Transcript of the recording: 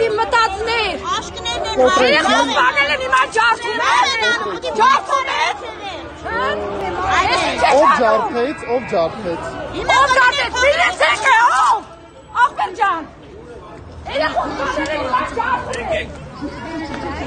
պիտի մտածներ։ Աշկներն են Երեխան բանել են հիմա ջարդում են։ Ջարդում են։ Ով ջարդեց, ով ջարդեց։ Ով ջարդեց, իրեցեք է, ով։ Ախպեր ջան։ Երեխան բանել են հիմա ջարդում են։